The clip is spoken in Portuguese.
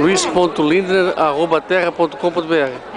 luiz.lindner@terra.com.br